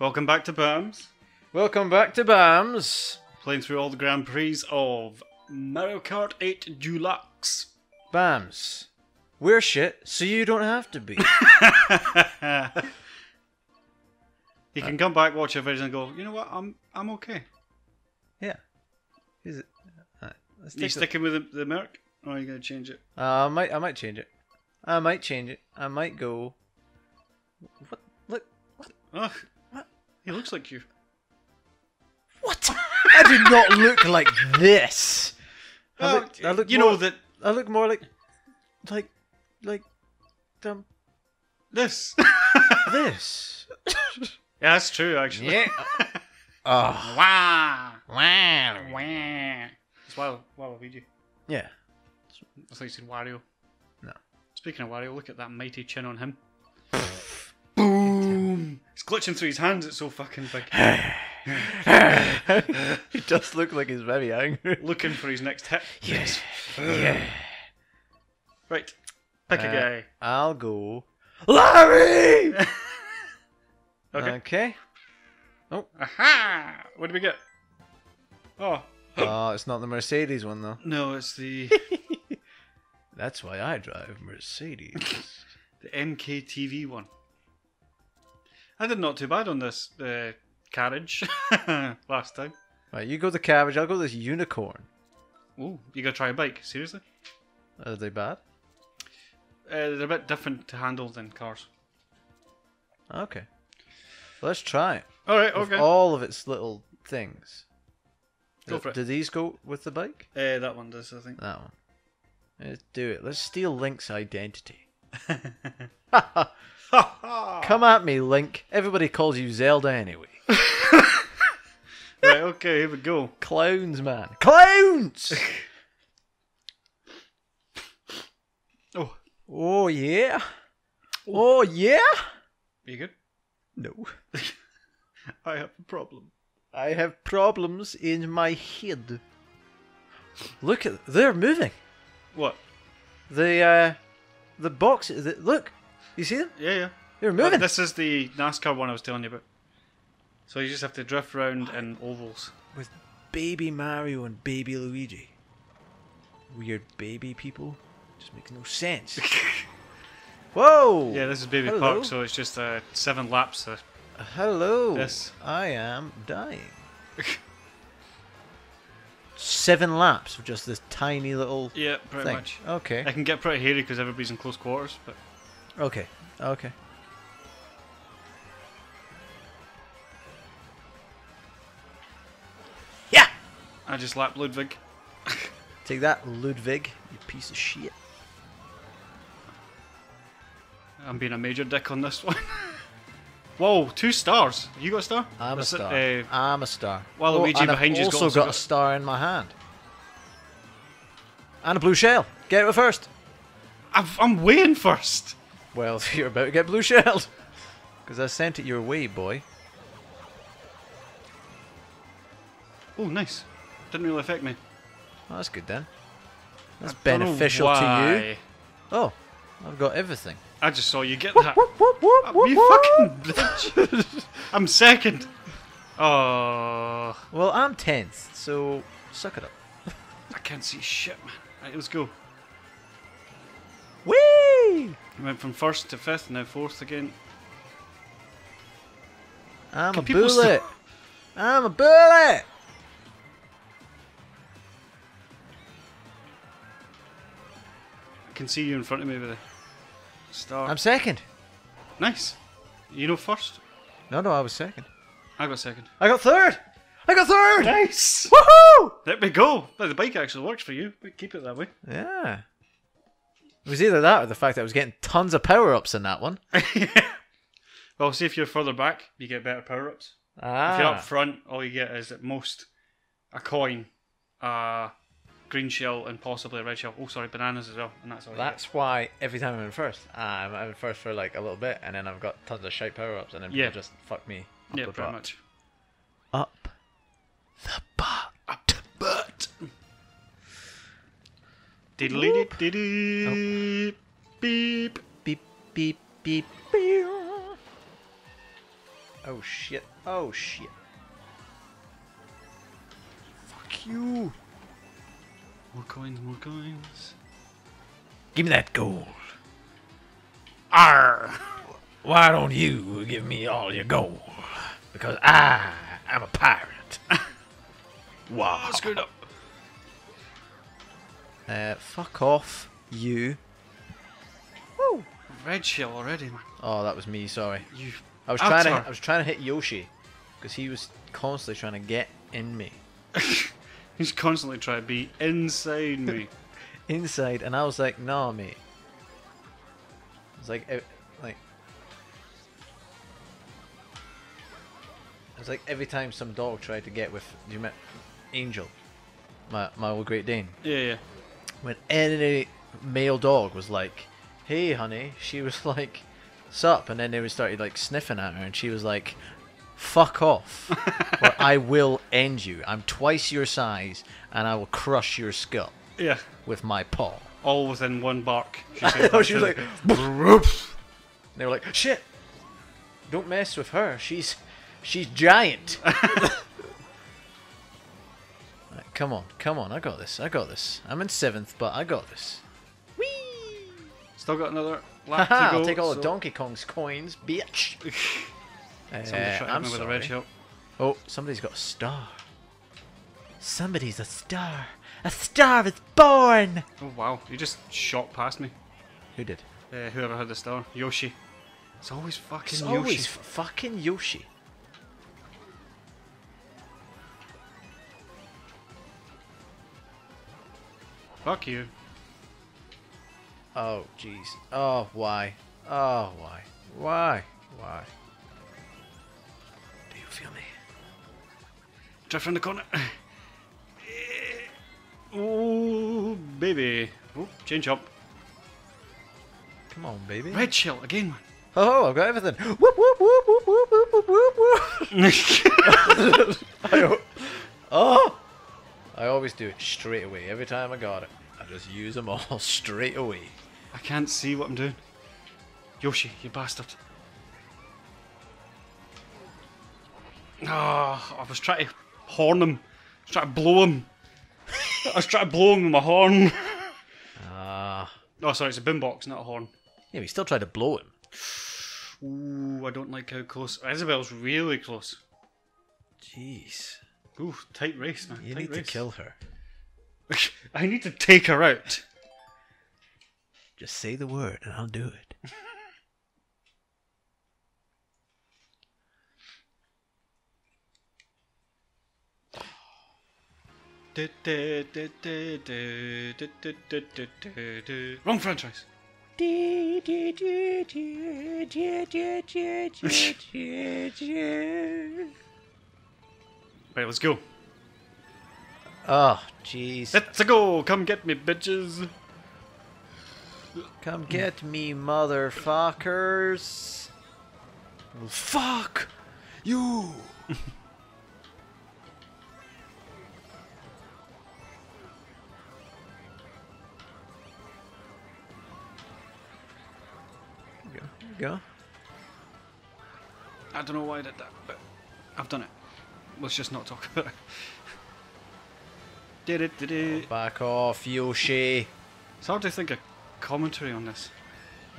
Welcome back to BAMS. Welcome back to BAMS. Playing through all the Grand Prix of Mario Kart 8 Deluxe. BAMS. We're shit, so you don't have to be. you can come back, watch your videos, and go, you know what, I'm I'm okay. yeah. Is it? Alright, let's you sticking with the, the Merc? Or are you going to change it? Uh, I might. I might change it. I might change it. I might go. What? Look. What? What? He looks like you. What? I do not look like this. I look, I look you more, know that I look more like, like, like, um, this. this. yeah, that's true, actually. Yeah. Oh. Wow. Wow. Wah! It's Waluigi. Waluigi. Yeah. I thought you said Wario. No. Speaking of Wario, look at that mighty chin on him. Boom! It's glitching through his hands, it's so fucking big. he does look like he's very angry. Looking for his next hit. Yes. yeah. Right. Pick a Uh, guy. I'll go. Larry. Okay. Okay. Aha! What do we get? Oh. Oh, it's not the Mercedes one though. No, it's the That's why I drive Mercedes. the MKTV one. I did not too bad on this uh, carriage last time. right, you go the carriage. I'll go this unicorn. Ooh, you gotta try a bike? Seriously? Are they bad? Uh, they're a bit different to handle than cars. Okay. Let's try it. All right, With okay. all of its little things. Go Do- for it. Do these go with the bike? Uh, that one does, I think. That one. Let's do it. Let's steal Link's identity. Come at me, Link. Everybody calls you Zelda anyway. Right, okay, here we go. Clowns, man. Clowns! Oh, oh, yeah. Oh, yeah? you good? No. I have a problem. I have problems in my head. Look at they're moving. What? The uh the boxes the, look. You see them? Yeah, yeah. They're moving. this is the NASCAR one I was telling you about. So you just have to drift around in ovals. With baby Mario and baby Luigi. Weird baby people. Just makes no sense. Whoa! Yeah, this is Baby Hello. Park, so it's just uh, seven laps. Uh, Hello. Yes. I am dying. Seven laps of just this tiny little yeah, pretty thing. much. Okay. I can get pretty hairy because everybody's in close quarters, but Okay. Okay. Yeah. I just lap Ludwig. Take that, Ludwig. You piece of shit. I'm being a major dick on this one. Whoa, two stars. You got a star? I'm a That's it, star. uh, I'm a star. Waluigi and behind I've you's also also got, got- a star in my hand. And a blue shell. Get it first. I've, I'm weighing first. Well, you're about to get blue shelled. Because I sent it your way, boy. Oh, nice. Didn't really affect me. Oh, that's good then. That's Don't know beneficial to you. Oh, I've got everything. I just saw you get that. Whoop, whoop, whoop, Oh, whoop, you whoop. fucking bitch. I'm second. Oh, Well, I'm 10th, so suck it up. I can't see shit, man. Right, let's go. Whee! I went from first to fifth, now fourth again. I'm Can a bullet. I'm a bullet. I can see you in front of me with a star. I'm second. Nice. You know first? No, no, I was second. I got second. I got third. I got third. Nice. Woohoo! There we go. The bike actually works for you. We keep it that way. Yeah. It was either that or the fact that I was getting tons of power ups in that one. well, see if you're further back, you get better power ups. Ah. If you're up front, all you get is at most a coin, a green shell, and possibly a red shell. Oh, sorry, bananas as well, and that's all. you That's why every time I'm in first, I'm, I'm in first for like a little bit, and then I've got tons of shite power ups, and then Yeah. people just fuck me. Up yeah, the pretty butt. much. Up the butt. Up to butt. Diddly dee beep. Beep beep beep. beep. Oh shit. Oh shit. Fuck you. More coins, more coins. Give me that gold. Arr! Why don't you give me all your gold? Because I am a pirate. wow. Screwed up. Uh, fuck off, you. Woo. Red shell already, man. Oh, that was me. Sorry. You. I was trying to. I was trying to hit Yoshi, because he was constantly trying to get in me, He's constantly trying to be inside me. inside, and I was like, "Nah, mate." It's like, like. It's like every time some dog tried to get with you met Angel, my my old Great Dane. Yeah, yeah. When any male dog was like, "Hey, honey," she was like, "Sup," and then they would started like sniffing at her, and she was like, "Fuck off, or I will end you. I'm twice your size, and I will crush your skull Yeah. with my paw." All within one bark. She, said know, that she was to like, them. They were like, "Shit, don't mess with her. She's she's giant." Right, come on, come on, I got this. I got this. I'm in seventh, but I got this. Whee! Still got another lap to go. I'll take all so- the Donkey Kong's coins, bitch. Uh, I'm me with a red sorry. shell. Oh, somebody's got a star. Somebody's a star. A star is born. Oh wow, you just shot past me. Who did? Uh, whoever had the star, Yoshi. It's always fucking It's Yoshi. always fucking Yoshi. Fuck you. Oh, jeez. Oh, why? Oh, why? Why? Why? Do you feel me? Drift around the corner. Oh baby. Oh, change up. Come on, baby. Red shell again, man. Oh, I've got everything. Whoop, whoop, whoop, whoop, whoop, whoop, whoop, whoop, whoop. I oh! I always do it straight away. Every time I got it, just use them all straight away. I can't see what I'm doing. Yoshi, you bastard. Ah, I was trying to horn him. I was trying to blow him. I was trying to blow him with my horn. Ah. Oh, sorry, it's a boombox, not a horn. yeah, we still tried to blow him. Ooh, I don't like how close. Isabelle's really close. Jeez. Ooh, tight race, man. You tight need to race. kill her. I need to take her out. Just say the word and I'll do it. Wrong franchise. Right, let's go. Oh, jeez. Let's go. Come get me, bitches. Come get me, motherfuckers. Fuck you. Go. You go. I don't know why I did that, but I've done it. Let's just not talk about it. Did it, did it. Back off, Yoshi. It's hard to think of commentary on this.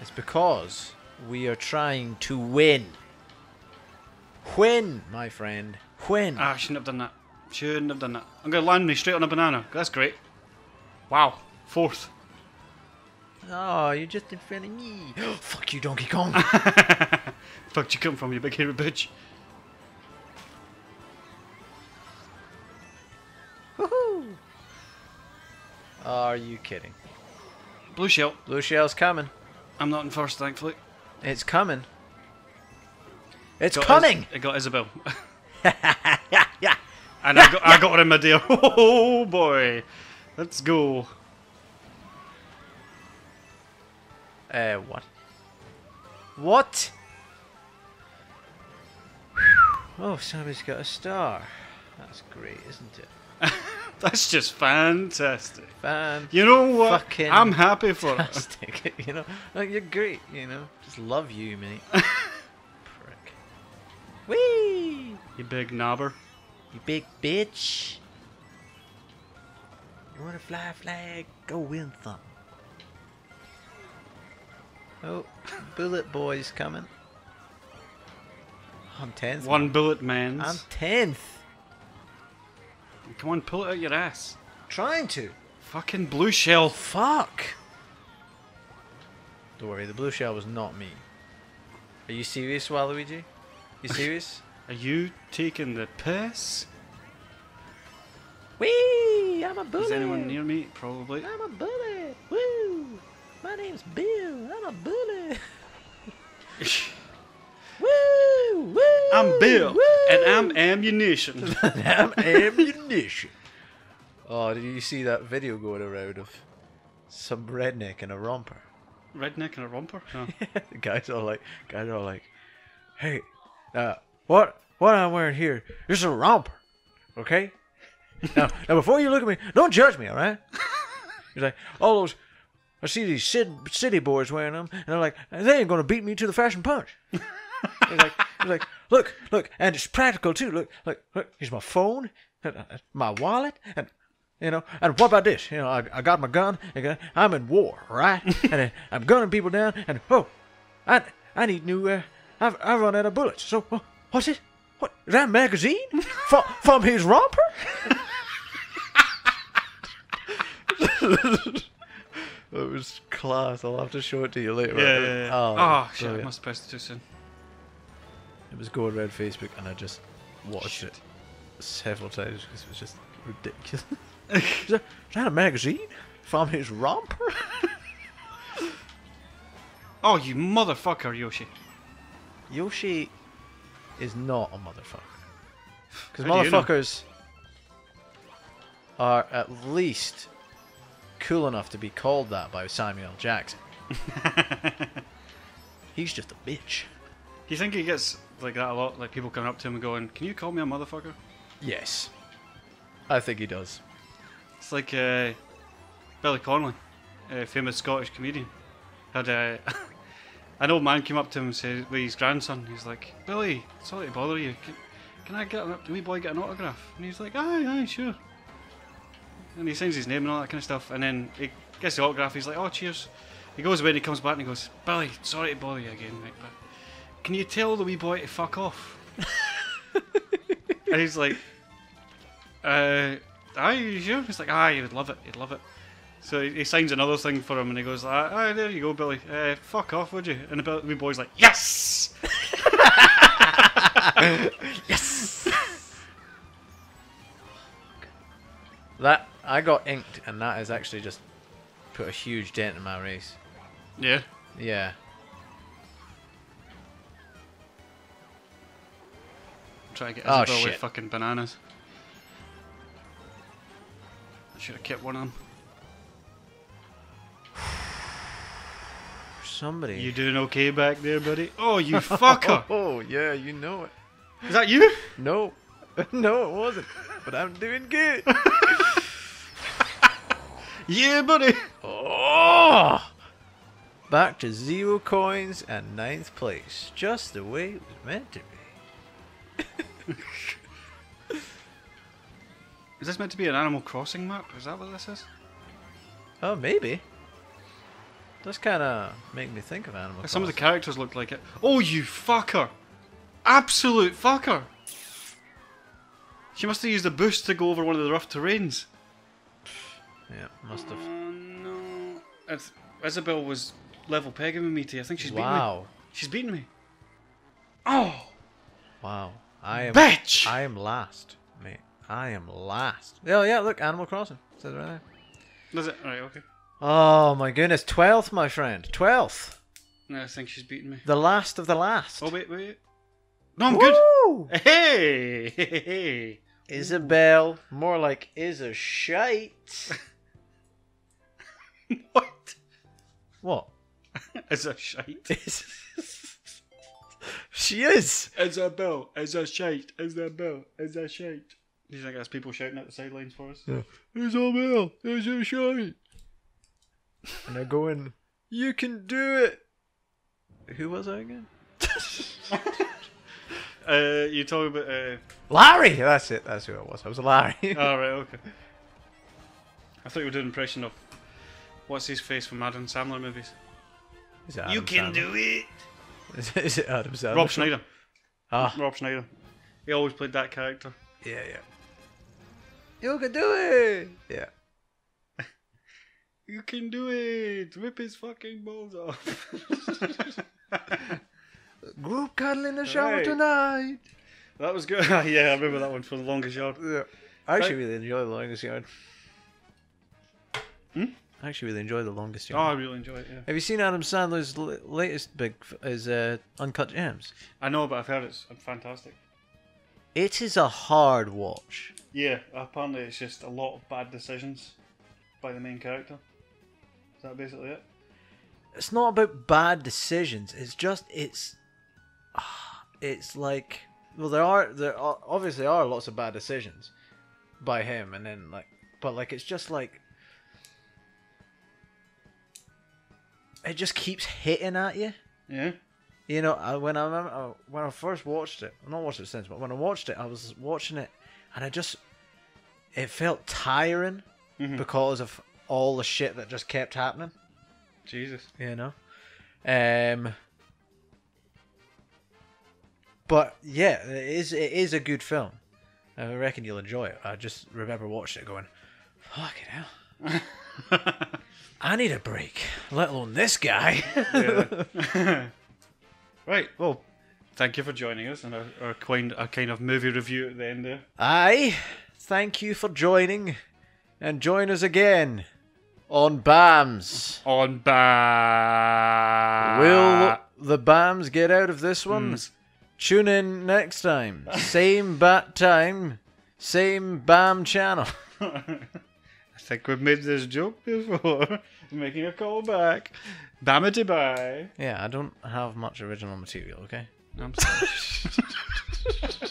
It's because we are trying to win. Win, my friend. Win. Ah, I shouldn't have done that. Shouldn't have done that. I'm going to land me straight on a banana. That's great. Wow. Fourth. Oh, you're just in front of me. Fuck you, Donkey Kong. Fuck'd you come from, you big hairy bitch? Are you kidding? Blue shell. Blue shell's coming. I'm not in first, thankfully. It's coming. It's Got coming. Is- I got Isabelle. yeah. and I got, I got her in my deal. Oh boy. Let's go. Uh, what? What? Oh, somebody's got a star. That's great, isn't it? That's just fantastic. Fantastic. You know what? Fucking I'm happy for it. you know, like you're great. You know, just love you, mate. Prick. Whee! You big knobber. You big bitch. You want to fly a flag? Go win something. Oh, Bullet Boy's coming. I'm 10th. One man. bullet man's. I'm 10th. Come on, pull it out your ass. Trying to. Fucking blue shell. Fuck. Don't worry, the blue shell was not me. Are you serious, Waluigi? You serious? Are you taking the piss? Wee! I'm a bullet. Is anyone near me? Probably. I'm a bullet. Woo! My name's Bill. I'm a bullet. Woo! Woo! I'm Bill, Woo! And I'm ammunition. I'm ammunition. Oh, did you see that video going around of some redneck in a romper? Redneck in a romper? No. the guys are like, guys are like, hey, uh, what, what I'm wearing here is a romper, okay? now, now before you look at me, don't judge me, all right? He's like, all those, I see these city, city boys wearing them, and they're like, they ain't gonna beat me to the fashion punch. he's like, he's like, look, look, and it's practical too. Look, look, look. Here's my phone, and, uh, my wallet, and you know, and what about this? You know, I, I got my gun. and I'm in war, right? and uh, I'm gunning people down. And oh, I I need new. Uh, I've I run out of bullets. So uh, what's it? What is that a magazine from from his romper? it was class. I'll have to show it to you later. Yeah, yeah, yeah. Oh, Oh, shit, I brilliant. must have pressed it too soon. It was going around Facebook, and I just watched it several times because it was just ridiculous. is, that, is that a magazine from his romper? Oh, you motherfucker, Yoshi. Yoshi is not a motherfucker. Because How you know? motherfuckers are at least cool enough to be called that by Samuel Jackson. He's just a bitch. Do you think he gets like that a lot? Like people coming up to him and going, "Can you call me a motherfucker?" Yes. I think he does. It's like uh, Billy Connolly, a famous Scottish comedian, had a an old man came up to him and said with his grandson. He's like, "Billy, sorry to bother you. Can, can I get an, can wee boy get an autograph?" And he's like, "Aye, aye, sure." And he signs his name and all that kind of stuff. And then he gets the autograph. He's like, "Oh, cheers." He goes away and he comes back and he goes, "Billy, sorry to bother you again, mate, but can you tell the wee boy to fuck off?" and he's like, uh, aye, you sure? He's like, aye, he would love it, he'd love it. So he, he signs another thing for him and he goes, aye, aye there you go, Billy. Uh, fuck off, would you? And the wee boy's like, yes! yes! That I got inked, and that has actually just put a huge dent in my race. Yeah. Yeah. I'm to get Oh, Isabelle with shit. fucking bananas. I should have kept one of them. Somebody. You doing okay back there, buddy? Oh, you fucker! Oh yeah, you know it. Is that you? No, no, it wasn't. But I'm doing good. Yeah, buddy! oh! Back to zero coins and ninth place, just the way it was meant to be. Is this meant to be an Animal Crossing map? Is that what this is? Oh, maybe. Does kind of make me think of Animal Some of the characters look like it. Oh, you fucker! Absolute fucker! She must have used a boost to go over one of the rough terrains. Yeah, must have. Oh no. It's, Isabelle was level pegging with me too. I think she's beaten me. Wow, She's beaten me. Oh! wow. I am. Bitch! I am last, mate. I am last. Oh yeah, look, Animal Crossing. Says it right there. Does it? Right, okay. Oh my goodness, twelfth, my friend, twelfth. No, I think she's beating me. The last of the last. Oh, wait, wait. No, I'm good! Woo! Hey! hey, hey, hey. Isabelle, more like is a shite. What? What? Is a shite. she is. Isabelle, is a shite. Isabelle, is a shite. Do you think that's people shouting at the sidelines for us? Isabelle, is a shite. And they're going, you can do it. Who was I again? Uh, you talking about? Uh, Larry. That's it. That's who it was. I was a Larry. oh right, okay. I thought you were doing an impression of what's his face from Adam Sandler movies. Is it you Adam can Sandler? do it. Is it, is it Adam Sandler? Rob Schneider. Ah, Rob Schneider. He always played that character. yeah, yeah. You can do it. Yeah. You can do it. Rip his fucking balls off. Group cuddle in the shower Right. tonight. that was good. yeah, I remember that one for the longest yard. Yeah. I actually really enjoy the longest yard. Hmm? I actually really enjoy the longest Oh, I really enjoy it. Yeah. Have you seen Adam Sandler's l- latest big f- is uh, Uncut Gems? I know, but I've heard it's fantastic. It is a hard watch. Yeah, apparently it's just a lot of bad decisions by the main character. Is that basically it? It's not about bad decisions. It's just it's ah, it's like well there are there are, obviously are lots of bad decisions by him and then like but like it's just like it just keeps hitting at you. Yeah. You know, I, when I remember uh, when I first watched it, I've not watched it since, but when I watched it, I was watching it, and I just it felt tiring Mhm. because of all the shit that just kept happening. Jesus. You know, um, but yeah, it is it is a good film. I reckon you'll enjoy it. I just remember watching it, going, "Fucking hell, I need a break. Let alone this guy." Yeah. right. Well, thank you for joining us and our, our kind, a kind of movie review at the end there. Aye, thank you for joining, and join us again on BAMS. On back. Will the BAMS get out of this one? Mm. Tune in next time. Same bat time, same BAM channel. I think we've made this joke before. Making a call back. Bamity bye. Yeah, I don't have much original material, okay? I'm sorry.